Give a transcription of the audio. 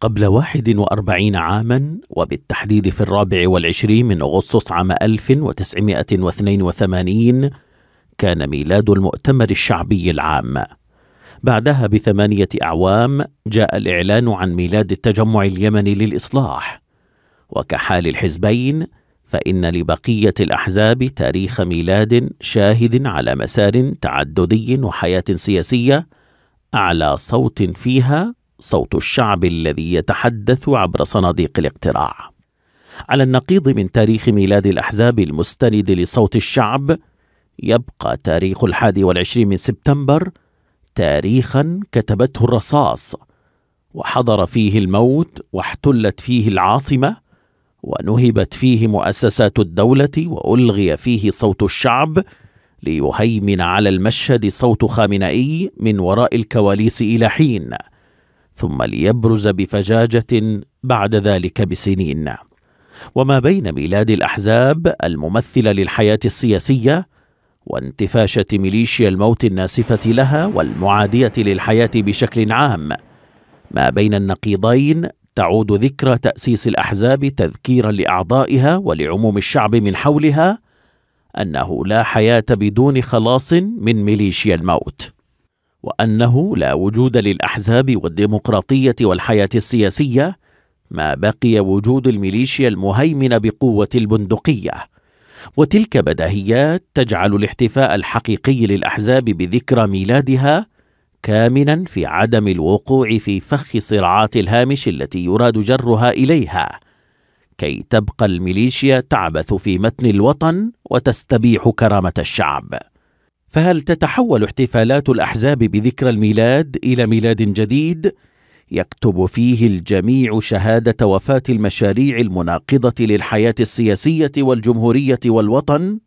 قبل واحد وأربعين عاما وبالتحديد في الرابع والعشرين من أغسطس عام 1982 كان ميلاد المؤتمر الشعبي العام. بعدها بثمانية أعوام جاء الإعلان عن ميلاد التجمع اليمني للإصلاح. وكحال الحزبين فإن لبقية الأحزاب تاريخ ميلاد شاهد على مسار تعددي وحياة سياسية أعلى صوت فيها صوت الشعب الذي يتحدث عبر صناديق الاقتراع. على النقيض من تاريخ ميلاد الأحزاب المستند لصوت الشعب يبقى تاريخ الحادي والعشرين من سبتمبر تاريخا كتبته الرصاص وحضر فيه الموت واحتلت فيه العاصمة ونهبت فيه مؤسسات الدولة وألغي فيه صوت الشعب ليهيمن على المشهد صوت خامنئي من وراء الكواليس إلى حين. ثم ليبرز بفجاجة بعد ذلك بسنين. وما بين ميلاد الأحزاب الممثله للحياة السياسية وانتفاشة ميليشيا الموت الناسفة لها والمعادية للحياة بشكل عام ما بين النقيضين تعود ذكرى تأسيس الأحزاب تذكيرا لأعضائها ولعموم الشعب من حولها أنه لا حياة بدون خلاص من ميليشيا الموت. وأنه لا وجود للأحزاب والديمقراطية والحياة السياسية ما بقي وجود الميليشيا المهيمن بقوة البندقية. وتلك بديهيات تجعل الاحتفاء الحقيقي للأحزاب بذكرى ميلادها كامنا في عدم الوقوع في فخ صراعات الهامش التي يراد جرها إليها كي تبقى الميليشيا تعبث في متن الوطن وتستبيح كرامة الشعب. فهل تتحول احتفالات الأحزاب بذكرى الميلاد إلى ميلاد جديد؟ يكتب فيه الجميع شهادة وفاة المشاريع المناقضة للحياة السياسية والجمهورية والوطن.